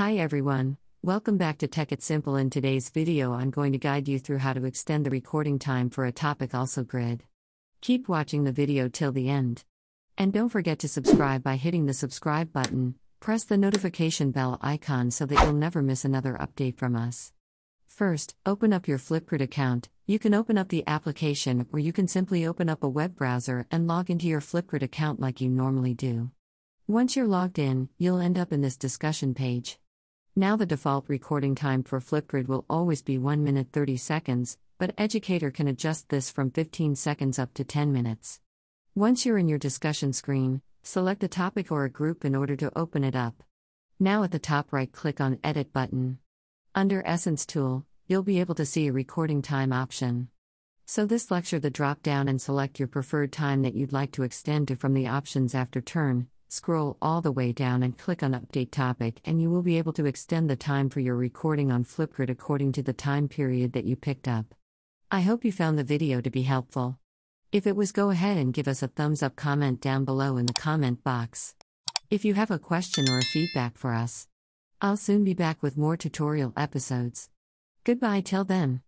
Hi everyone, welcome back to Tech It Simple. In today's video, I'm going to guide you through how to extend the recording time for a topic also grid. Keep watching the video till the end. And don't forget to subscribe by hitting the subscribe button, press the notification bell icon so that you'll never miss another update from us. First, open up your Flipgrid account. You can open up the application or you can simply open up a web browser and log into your Flipgrid account like you normally do. Once you're logged in, you'll end up in this discussion page. Now, the default recording time for Flipgrid will always be 1 minute 30 seconds, but Educator can adjust this from 15 seconds up to 10 minutes. Once you're in your discussion screen, select a topic or a group in order to open it up. Now, at the top right, click on Edit button. Under Essentials, you'll be able to see a recording time option. So, this lecture the drop down and select your preferred time that you'd like to extend to from the options after turn, Scroll all the way down and click on Update Topic, and you will be able to extend the time for your recording on Flipgrid according to the time period that you picked up. I hope you found the video to be helpful. If it was, go ahead and give us a thumbs up comment down below in the comment box. If you have a question or a feedback for us, I'll soon be back with more tutorial episodes. Goodbye till then.